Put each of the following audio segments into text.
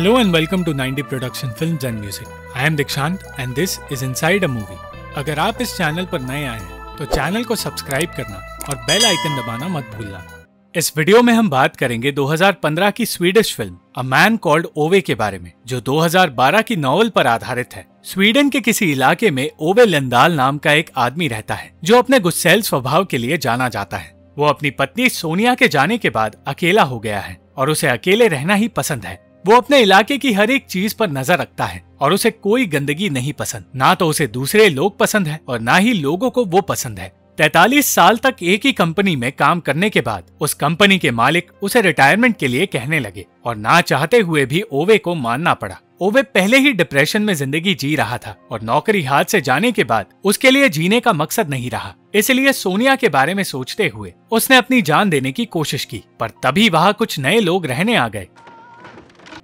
Hello and welcome to 90 Production Films and Music. I am Dikshant and this is Inside a Movie. अगर आप इस channel पर नए आए हैं तो चैनल को सब्सक्राइब करना और बेल आइकन दबाना मत भूलना इस वीडियो में हम बात करेंगे 2015 की Swedish film a man called Ove के बारे में, जो 2012 की नॉवल पर आधारित है स्वीडन के किसी इलाके में ओवे लंदाल नाम का एक आदमी रहता है, जो अपने गुस्सेल स्वभाव के लिए जाना जाता है वो अपनी पत्नी सोनिया के जाने के बाद अकेला हो गया है और उसे अकेले रहना ही पसंद है वो अपने इलाके की हर एक चीज़ पर नज़र रखता है और उसे कोई गंदगी नहीं पसंद। ना तो उसे दूसरे लोग पसंद है और ना ही लोगों को वो पसंद है। तैतालीस साल तक एक ही कंपनी में काम करने के बाद उस कंपनी के मालिक उसे रिटायरमेंट के लिए कहने लगे और ना चाहते हुए भी ओवे को मानना पड़ा। ओवे पहले ही डिप्रेशन में ज़िंदगी जी रहा था और नौकरी हाथ से जाने के बाद उसके लिए जीने का मकसद नहीं रहा। इसलिए सोनिया के बारे में सोचते हुए उसने अपनी जान देने की कोशिश की, पर तभी वहाँ कुछ नए लोग रहने आ गए।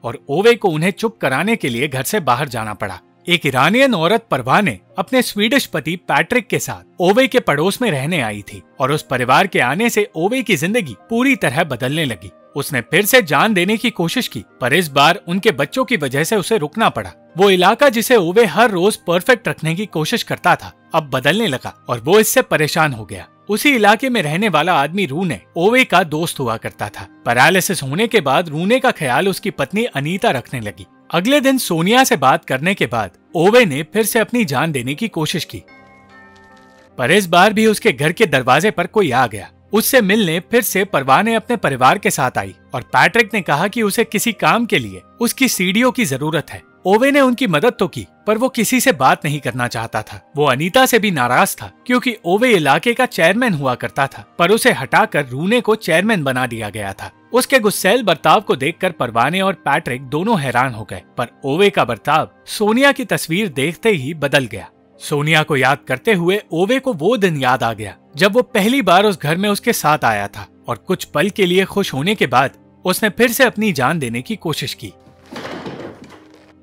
और ओवे को उन्हें चुप कराने के लिए घर से बाहर जाना पड़ा। एक ईरानियन औरत परवा ने अपने स्वीडिश पति पैट्रिक के साथ ओवे के पड़ोस में रहने आई थी और उस परिवार के आने से ओवे की ज़िंदगी पूरी तरह बदलने लगी। उसने फिर से जान देने की कोशिश की, पर इस बार उनके बच्चों की वजह से उसे रुकना पड़ा। वो इलाका जिसे ओवे हर रोज परफेक्ट रखने की कोशिश करता था, अब बदलने लगा और वो इससे परेशान हो गया। उसी इलाके में रहने वाला आदमी रूने, ओवे का दोस्त हुआ करता था। पैरालिसिस होने के बाद रूने का ख्याल उसकी पत्नी अनीता रखने लगी। अगले दिन सोनिया से बात करने के बाद, ओवे ने फिर से अपनी जान देने की कोशिश की। पर इस बार भी उसके घर के दरवाजे पर कोई आ गया। उससे मिलने फिर से परवाने अपने परिवार के साथ आई और पैट्रिक ने कहा कि उसे किसी काम के लिए, उसकी सीढ़ियों की ज़रूरत है। ओवे ने उनकी मदद तो की, पर वो किसी से बात नहीं करना चाहता था। वो अनीता से भी नाराज़ था, क्योंकि ओवे इलाके का चेयरमैन हुआ करता था, पर उसे हटाकर रूने को चेयरमैन बना दिया गया था। उसके गुस्सेल बर्ताव को देखकर परवाने और पैट्रिक दोनों हैरान हो गए, पर ओवे का बर्ताव सोनिया की तस्वीर देखते ही बदल गया। सोनिया को याद करते हुए ओवे को वो दिन याद आ गया, जब वो पहली बार उस घर में उसके साथ आया था, और कुछ पल के लिए खुश होने के बाद उसने फिर से अपनी जान देने की कोशिश की।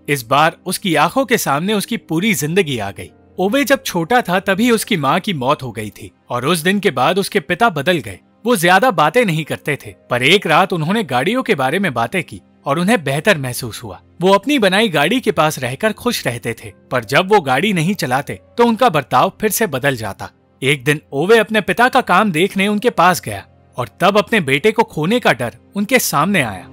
इस बार उसकी आँखों के सामने उसकी पूरी ज़िंदगी आ गई। ओवे जब छोटा था, तभी उसकी माँ की मौत हो गई थी और उस दिन के बाद उसके पिता बदल गए। वो ज़्यादा बातें नहीं करते थे, पर एक रात उन्होंने गाड़ियों के बारे में बातें की और उन्हें बेहतर महसूस हुआ। वो अपनी बनाई गाड़ी के पास रहकर खुश रहते थे, पर जब वो गाड़ी नहीं चलाते तो उनका बर्ताव फिर से बदल जाता। एक दिन ओवे अपने पिता का काम देखने उनके पास गया और तब अपने बेटे को खोने का डर उनके सामने आया।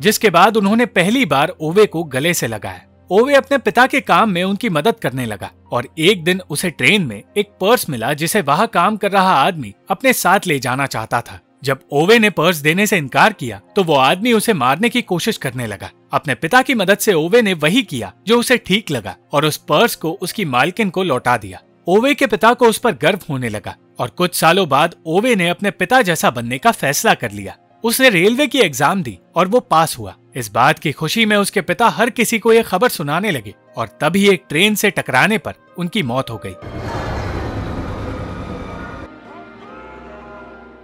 जिसके बाद उन्होंने पहली बार ओवे को गले से लगाया। ओवे अपने पिता के काम में उनकी मदद करने लगा और एक दिन उसे ट्रेन में एक पर्स मिला जिसे वहाँ काम कर रहा आदमी अपने साथ ले जाना चाहता था। जब ओवे ने पर्स देने से इनकार किया तो वो आदमी उसे मारने की कोशिश करने लगा। अपने पिता की मदद से ओवे ने वही किया जो उसे ठीक लगा और उस पर्स को उसकी मालकिन को लौटा दिया। ओवे के पिता को उस पर गर्व होने लगा और कुछ सालों बाद ओवे ने अपने पिता जैसा बनने का फैसला कर लिया। उसने रेलवे की एग्ज़ाम दी और वो पास हुआ। इस बात की खुशी में उसके पिता हर किसी को ये खबर सुनाने लगे और तभी एक ट्रेन से टकराने पर उनकी मौत हो गई।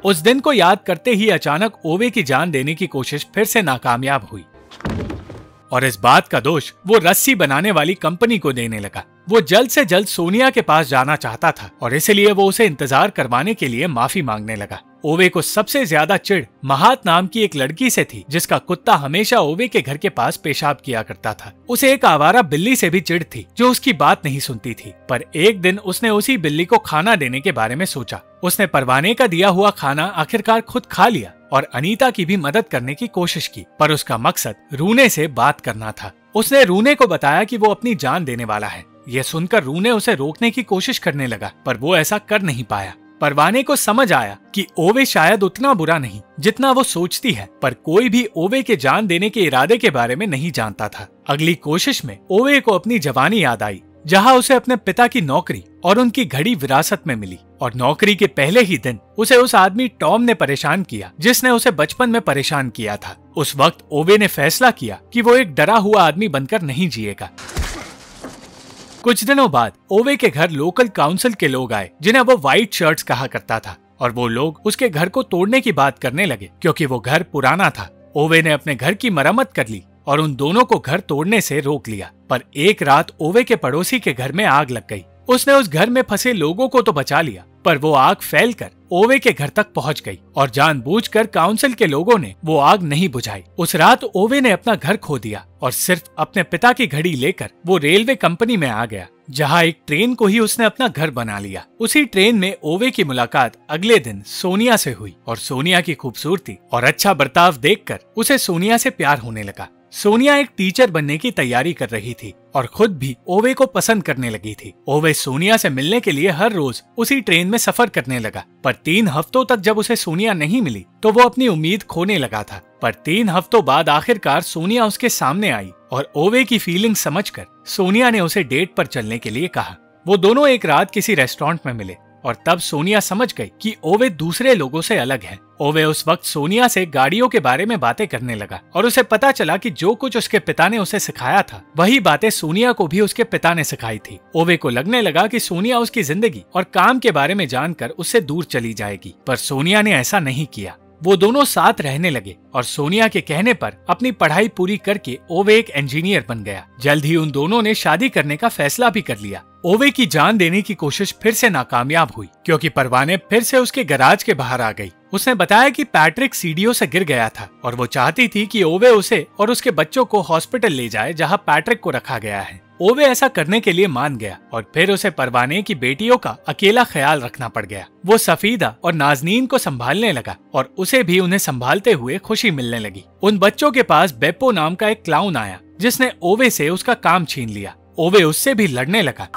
उस दिन को याद करते ही अचानक ओवे की जान देने की कोशिश फिर से नाकामयाब हुई। और इस बात का दोष वो रस्सी बनाने वाली कंपनी को देने लगा। वो जल्द से जल्द सोनिया के पास जाना चाहता था और इसलिए वो उसे इंतज़ार करवाने के लिए माफ़ी मांगने लगा। ओवे को सबसे ज़्यादा चिढ़ महात नाम की एक लड़की से थी, जिसका कुत्ता हमेशा ओवे के घर के पास पेशाब किया करता था। उसे एक आवारा बिल्ली से भी चिढ़ थी, जो उसकी बात नहीं सुनती थी। पर एक दिन उसने उसी बिल्ली को खाना देने के बारे में सोचा। उसने परवाने का दिया हुआ खाना आखिरकार खुद खा लिया और अनीता की भी मदद करने की कोशिश की, पर उसका मकसद रूने से बात करना था। उसने रूने को बताया कि वो अपनी जान देने वाला है। यह सुनकर रूने उसे रोकने की कोशिश करने लगा, पर वो ऐसा कर नहीं पाया। परवाने को समझ आया कि ओवे शायद उतना बुरा नहीं, जितना वो सोचती है, पर कोई भी ओवे के जान देने के इरादे के बारे में नहीं जानता था। अगली कोशिश में ओवे को अपनी जवानी याद आई, जहाँ उसे अपने पिता की नौकरी और उनकी घड़ी विरासत में मिली, और नौकरी के पहले ही दिन उसे उस आदमी टॉम ने परेशान किया, जिसने उसे बचपन में परेशान किया था। उस वक्त ओवे ने फैसला किया कि वो एक डरा हुआ आदमी बनकर नहीं जिएगा। कुछ दिनों बाद, ओवे के घर लोकल काउंसिल के लोग आए, जिन्हें वो व्हाइट शर्ट कहा करता था। और वो लोग उसके घर को तोड़ने की बात करने लगे, क्योंकि वो घर पुराना था। ओवे ने अपने घर की मरम्मत कर ली और उन दोनों को घर तोड़ने से रोक लिया। पर एक रात ओवे के पड़ोसी के घर में आग लग गई। उसने उस घर में फंसे लोगों को तो बचा लिया पर वो आग फैलकर ओवे के घर तक पहुँच गई और जानबूझकर काउंसिल के लोगों ने वो आग नहीं बुझाई। उस रात ओवे ने अपना घर खो दिया और सिर्फ़ अपने पिता की घड़ी लेकर वो रेलवे कंपनी में आ गया, जहाँ एक ट्रेन को ही उसने अपना घर बना लिया। उसी ट्रेन में ओवे की मुलाकात अगले दिन सोनिया से हुई और सोनिया की खूबसूरती और अच्छा बर्ताव देखकर उसे सोनिया से प्यार होने लगा। सोनिया एक टीचर बनने की तैयारी कर रही थी और खुद भी ओवे को पसंद करने लगी थी। ओवे सोनिया से मिलने के लिए हर रोज उसी ट्रेन में सफ़र करने लगा, पर तीन हफ्तों तक जब उसे सोनिया नहीं मिली तो वो अपनी उम्मीद खोने लगा था। पर तीन हफ्तों बाद आखिरकार सोनिया उसके सामने आई और ओवे की फीलिंग समझकर सोनिया ने उसे डेट पर चलने के लिए कहा। वो दोनों एक रात किसी रेस्टोरेंट में मिले और तब सोनिया समझ गई कि ओवे दूसरे लोगों से अलग है। ओवे उस वक्त सोनिया से गाड़ियों के बारे में बातें करने लगा और उसे पता चला कि जो कुछ उसके पिता ने उसे सिखाया था, वही बातें सोनिया को भी उसके पिता ने सिखाई थी। ओवे को लगने लगा कि सोनिया उसकी ज़िंदगी और काम के बारे में जानकर उससे दूर चली जाएगी, पर सोनिया ने ऐसा नहीं किया। वो दोनों साथ रहने लगे और सोनिया के कहने पर अपनी पढ़ाई पूरी करके ओवे एक इंजीनियर बन गया। जल्द ही उन दोनों ने शादी करने का फैसला भी कर लिया। ओवे की जान देने की कोशिश फिर से नाकामयाब हुई, क्योंकि परवाने फिर से उसके गराज के बाहर आ गई। उसने बताया कि पैट्रिक सीढ़ियों से गिर गया था और वो चाहती थी कि ओवे उसे और उसके बच्चों को हॉस्पिटल ले जाए जहाँ पैट्रिक को रखा गया है। ओवे ऐसा करने के लिए मान गया और फिर उसे परवाने की बेटियों का अकेला ख्याल रखना पड़ गया। वो सफीदा और नाजनीन को संभालने लगा और उसे भी उन्हें संभालते हुए खुशी मिलने लगी। उन बच्चों के पास बेपो नाम का एक क्लाउन आया, जिसने ओवे से उसका काम छीन लिया। ओवे उससे भी लड़ने लगा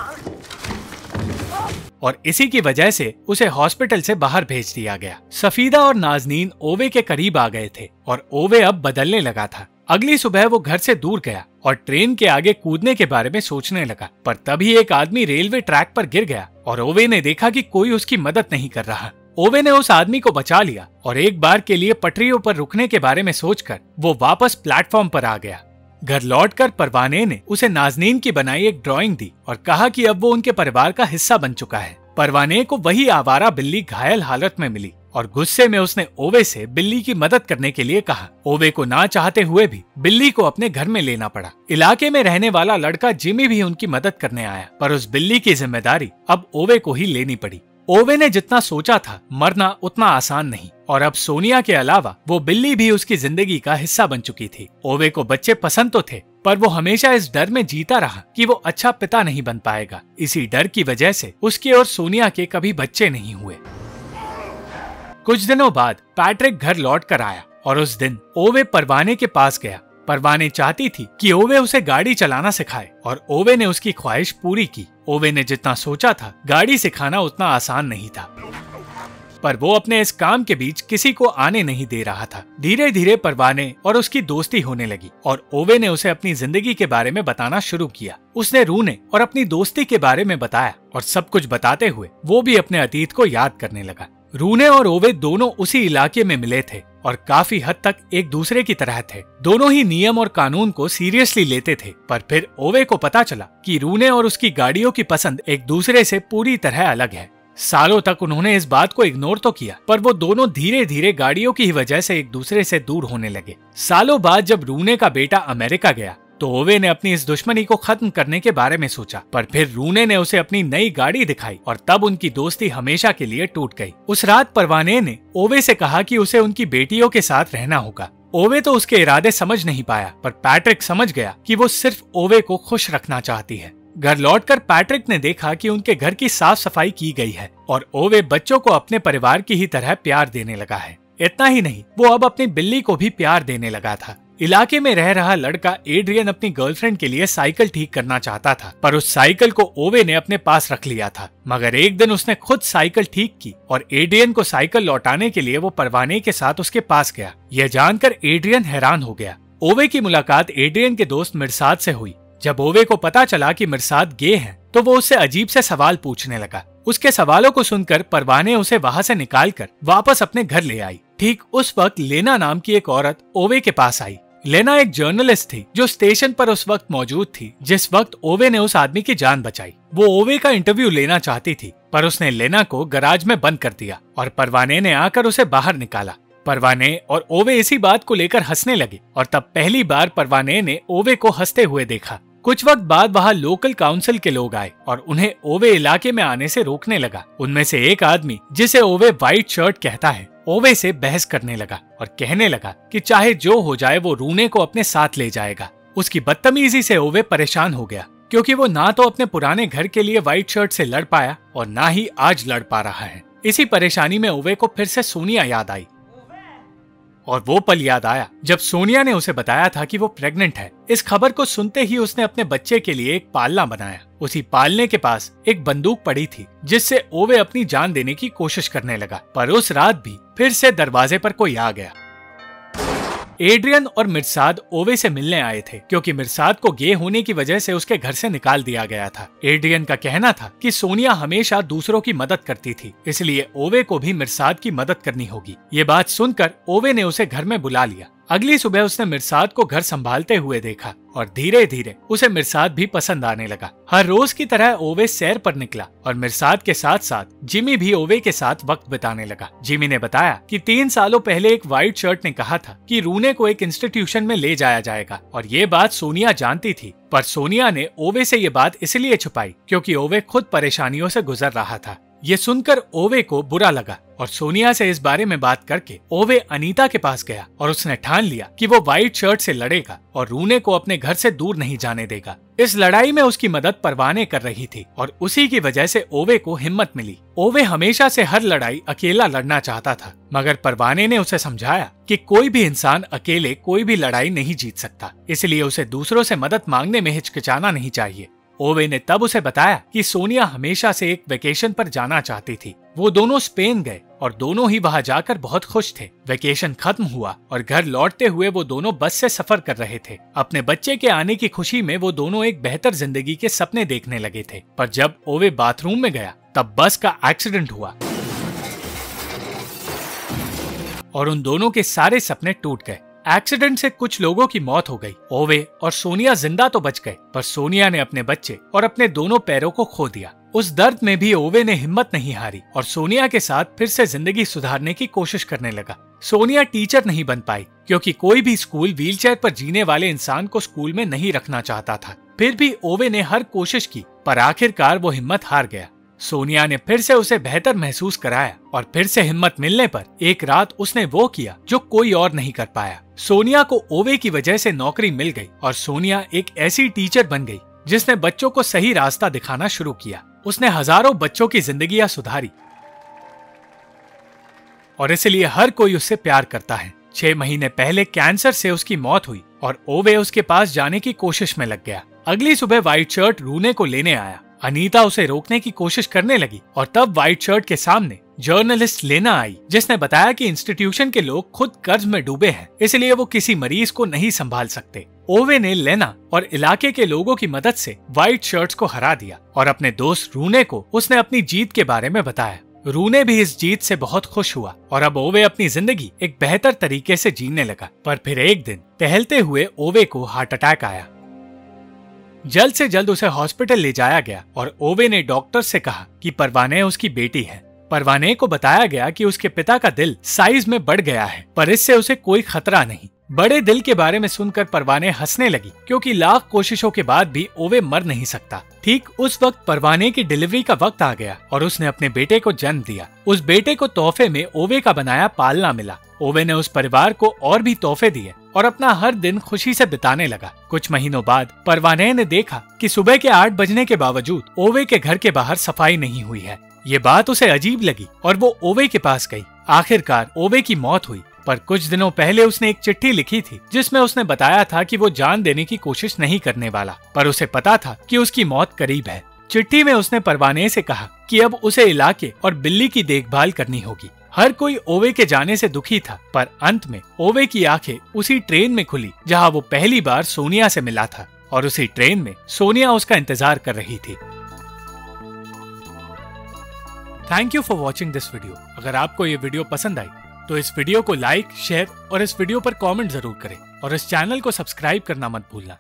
और इसी की वजह से उसे हॉस्पिटल से बाहर भेज दिया गया। सफीदा और नाजनीन ओवे के करीब आ गए थे और ओवे अब बदलने लगा था। अगली सुबह वो घर से दूर गया और ट्रेन के आगे कूदने के बारे में सोचने लगा, पर तभी एक आदमी रेलवे ट्रैक पर गिर गया और ओवे ने देखा कि कोई उसकी मदद नहीं कर रहा। ओवे ने उस आदमी को बचा लिया और एक बार के लिए पटरियों पर रुकने के बारे में सोचकर वो वापस प्लेटफॉर्म पर आ गया। घर लौटकर परवाने ने उसे नाजनीन की बनाई एक ड्राइंग दी और कहा कि अब वो उनके परिवार का हिस्सा बन चुका है। परवाने को वही आवारा बिल्ली घायल हालत में मिली। और गुस्से में उसने ओवे से बिल्ली की मदद करने के लिए कहा। ओवे को ना चाहते हुए भी बिल्ली को अपने घर में लेना पड़ा। इलाके में रहने वाला लड़का जिमी भी उनकी मदद करने आया, पर उस बिल्ली की ज़िम्मेदारी अब ओवे को ही लेनी पड़ी। ओवे ने जितना सोचा था, मरना उतना आसान नहीं, और अब सोनिया के अलावा वो बिल्ली भी उसकी ज़िंदगी का हिस्सा बन चुकी थी। ओवे को बच्चे पसंद तो थे, पर वो हमेशा इस डर में जीता रहा कि वो अच्छा पिता नहीं बन पाएगा। इसी डर की वजह से उसके और सोनिया के कभी बच्चे नहीं हुए। कुछ दिनों बाद पैट्रिक घर लौट कर आया और उस दिन ओवे परवाने के पास गया। परवाने चाहती थी कि ओवे उसे गाड़ी चलाना सिखाए और ओवे ने उसकी ख्वाहिश पूरी की। ओवे ने जितना सोचा था, गाड़ी सिखाना उतना आसान नहीं था। पर वो अपने इस काम के बीच किसी को आने नहीं दे रहा था। धीरे धीरे परवाने और उसकी दोस्ती होने लगी और ओवे ने उसे अपनी ज़िंदगी के बारे में बताना शुरू किया। उसने रूने और अपनी दोस्ती के बारे में बताया और सब कुछ बताते हुए वो भी अपने अतीत को याद करने लगा। रूने और ओवे दोनों उसी इलाके में मिले थे और काफ़ी हद तक एक दूसरे की तरह थे। दोनों ही नियम और कानून को सीरियसली लेते थे, पर फिर ओवे को पता चला कि रूने और उसकी गाड़ियों की पसंद एक दूसरे से पूरी तरह अलग है। सालों तक उन्होंने इस बात को इग्नोर तो किया, पर वो दोनों धीरे धीरे गाड़ियों की वजह से एक दूसरे से दूर होने लगे। सालों बाद जब रूने का बेटा अमेरिका गया तो ओवे ने अपनी इस दुश्मनी को खत्म करने के बारे में सोचा, पर फिर रूने ने उसे अपनी नई गाड़ी दिखाई और तब उनकी दोस्ती हमेशा के लिए टूट गई। उस रात परवाने ने ओवे से कहा कि उसे उनकी बेटियों के साथ रहना होगा। ओवे तो उसके इरादे समझ नहीं पाया, पर पैट्रिक समझ गया कि वो सिर्फ़ ओवे को खुश रखना चाहती है। घर लौटकर पैट्रिक ने देखा कि उनके घर की साफ़ सफ़ाई की गई है और ओवे बच्चों को अपने परिवार की ही तरह प्यार देने लगा है। इतना ही नहीं, वो अब अपनी बिल्ली को भी प्यार देने लगा था। इलाके में रह रहा लड़का एड्रियन अपनी गर्लफ्रेंड के लिए साइकिल ठीक करना चाहता था, पर उस साइकिल को ओवे ने अपने पास रख लिया था। मगर एक दिन उसने खुद साइकिल ठीक की और एड्रियन को साइकिल लौटाने के लिए वो परवाने के साथ उसके पास गया। यह जानकर एड्रियन हैरान हो गया। ओवे की मुलाकात एड्रियन के दोस्त मिर्साद से हुई। जब ओवे को पता चला कि मिर्साद गे हैं तो वो उससे अजीब से सवाल पूछने लगा। उसके सवालों को सुनकर परवाने उसे वहाँ से निकालकर वापस अपने घर ले आई। ठीक उस वक्त लेना नाम की एक औरत ओवे के पास आई। लेना एक जर्नलिस्ट थी, जो स्टेशन पर उस वक्त मौजूद थी, जिस वक्त ओवे ने उस आदमी की जान बचाई। वो ओवे का इंटरव्यू लेना चाहती थी, पर उसने लेना को गराज में बंद कर दिया, और परवाने ने आकर उसे बाहर निकाला। परवाने और ओवे इसी बात को लेकर हंसने लगे, और तब पहली बार परवाने ने ओवे को हँसते हुए देखा। कुछ वक्त बाद वहाँ लोकल काउंसिल के लोग आए, और उन्हें ओवे इलाके में आने से रोकने लगा। उनमें से एक आदमी, जिसे ओवे व्हाइट शर्ट कहता है ओवे से बहस करने लगा और कहने लगा कि चाहे जो हो जाए वो रूने को अपने साथ ले जाएगा। उसकी बदतमीजी से ओवे परेशान हो गया, क्योंकि वो ना तो अपने पुराने घर के लिए व्हाइट शर्ट से लड़ पाया और ना ही आज लड़ पा रहा है। इसी परेशानी में ओवे को फिर से सोनिया याद आई। और वो पल याद आया जब सोनिया ने उसे बताया था कि वो प्रेग्नेंट है। इस खबर को सुनते ही उसने अपने बच्चे के लिए एक पालना बनाया। उसी पालने के पास एक बंदूक पड़ी थी, जिससे ओवे अपनी जान देने की कोशिश करने लगा। पर उस रात भी फिर से दरवाजे पर कोई आ गया। एड्रियन और मिर्साद ओवे से मिलने आए थे, क्योंकि मिर्साद को गे होने की वजह से उसके घर से निकाल दिया गया था। एड्रियन का कहना था कि सोनिया हमेशा दूसरों की मदद करती थी, इसलिए ओवे को भी मिर्साद की मदद करनी होगी। ये बात सुनकर ओवे ने उसे घर में बुला लिया। अगली सुबह उसने मिर्साद को घर संभालते हुए देखा और धीरे धीरे उसे मिर्साद भी पसंद आने लगा। हर रोज की तरह ओवे सैर पर निकला और मिर्साद के साथ साथ जिमी भी ओवे के साथ वक्त बिताने लगा। जिमी ने बताया कि तीन सालों पहले एक व्हाइट शर्ट ने कहा था कि रूने को एक इंस्टीट्यूशन में ले जाया जाएगा और ये बात सोनिया जानती थी, पर सोनिया ने ओवे से ये बात इसलिए छुपाई क्योंकि ओवे खुद परेशानियों से गुजर रहा था। ये सुनकर ओवे को बुरा लगा और सोनिया से इस बारे में बात करके ओवे अनीता के पास गया और उसने ठान लिया कि वो व्हाइट शर्ट से लड़ेगा और रूने को अपने घर से दूर नहीं जाने देगा। इस लड़ाई में उसकी मदद परवाने कर रही थी और उसी की वजह से ओवे को हिम्मत मिली। ओवे हमेशा से हर लड़ाई अकेला लड़ना चाहता था, मगर परवाने ने उसे समझाया कि कोई भी इंसान अकेले कोई भी लड़ाई नहीं जीत सकता, इसलिए उसे दूसरों से मदद मांगने में हिचकिचाना नहीं चाहिए। ओवे ने तब उसे बताया कि सोनिया हमेशा से एक वेकेशन पर जाना चाहती थी। वो दोनों स्पेन गए और दोनों ही वहाँ जाकर बहुत खुश थे। वेकेशन खत्म हुआ और घर लौटते हुए वो दोनों बस से सफ़र कर रहे थे। अपने बच्चे के आने की खुशी में वो दोनों एक बेहतर ज़िंदगी के सपने देखने लगे थे। पर जब ओवे बाथरूम में गया, तब बस का एक्सीडेंट हुआ। और उन दोनों के सारे सपने टूट गए। एक्सीडेंट से कुछ लोगों की मौत हो गई। ओवे और सोनिया ज़िंदा तो बच गए, पर सोनिया ने अपने बच्चे और अपने दोनों पैरों को खो दिया। उस दर्द में भी ओवे ने हिम्मत नहीं हारी और सोनिया के साथ फिर से ज़िंदगी सुधारने की कोशिश करने लगा। सोनिया टीचर नहीं बन पाई, क्योंकि कोई भी स्कूल व्हीलचेयर पर जीने वाले इंसान को स्कूल में नहीं रखना चाहता था। फिर भी ओवे ने हर कोशिश की, पर आखिरकार वो हिम्मत हार गया। सोनिया ने फिर से उसे बेहतर महसूस कराया और फिर से हिम्मत मिलने पर एक रात उसने वो किया जो कोई और नहीं कर पाया। सोनिया को ओवे की वजह से नौकरी मिल गई और सोनिया एक ऐसी टीचर बन गई जिसने बच्चों को सही रास्ता दिखाना शुरू किया। उसने हज़ारों बच्चों की ज़िंदगी सुधारी और इसलिए हर कोई उससे प्यार करता है। छह महीने पहले कैंसर से उसकी मौत हुई और ओवे उसके पास जाने की कोशिश में लग गया। अगली सुबह व्हाइट शर्ट रूने को लेने आया। अनीता उसे रोकने की कोशिश करने लगी और तब व्हाइट शर्ट के सामने जर्नलिस्ट लेना आई, जिसने बताया कि इंस्टीट्यूशन के लोग खुद कर्ज में डूबे हैं, इसलिए वो किसी मरीज़ को नहीं संभाल सकते। ओवे ने लेना और इलाके के लोगों की मदद से व्हाइट शर्ट्स को हरा दिया और अपने दोस्त रूने को उसने अपनी जीत के बारे में बताया। रूने भी इस जीत से बहुत खुश हुआ और अब ओवे अपनी ज़िंदगी एक बेहतर तरीके से जीने लगा। पर फिर एक दिन टहलते हुए ओवे को हार्ट अटैक आया। जल्द से जल्द उसे हॉस्पिटल ले जाया गया और ओवे ने डॉक्टर से कहा कि परवाने उसकी बेटी है। परवाने को बताया गया कि उसके पिता का दिल साइज़ में बढ़ गया है, पर इससे उसे कोई खतरा नहीं। बड़े दिल के बारे में सुनकर परवाने हंसने लगी, क्योंकि लाख कोशिशों के बाद भी ओवे मर नहीं सकता। ठीक उस वक्त परवाने की डिलीवरी का वक्त आ गया और उसने अपने बेटे को जन्म दिया। उस बेटे को तोहफे में ओवे का बनाया पालना मिला। ओवे ने उस परिवार को और भी तोहफे दिए। और अपना हर दिन खुशी से बिताने लगा। कुछ महीनों बाद परवाने ने देखा कि सुबह के आठ बजने के बावजूद ओवे के घर के बाहर सफ़ाई नहीं हुई है। ये बात उसे अजीब लगी और वो ओवे के पास गई। आखिरकार ओवे की मौत हुई। पर कुछ दिनों पहले उसने एक चिट्ठी लिखी थी, जिसमें उसने बताया था कि वो जान देने की कोशिश नहीं करने वाला, पर उसे पता था कि उसकी मौत करीब है। चिट्ठी में उसने परवाने से कहा कि अब उसे इलाके और बिल्ली की देखभाल करनी होगी। हर कोई ओवे के जाने से दुखी था, पर अंत में ओवे की आँखें उसी ट्रेन में खुली, जहाँ वो पहली बार सोनिया से मिला था, और उसी ट्रेन में सोनिया उसका इंतज़ार कर रही थी। Thank you for watching this video अगर आपको ये वीडियो पसंद आई तो इस वीडियो को लाइक शेयर और इस वीडियो पर कमेंट ज़रूर करें, और इस चैनल को सब्सक्राइब करना मत भूलना।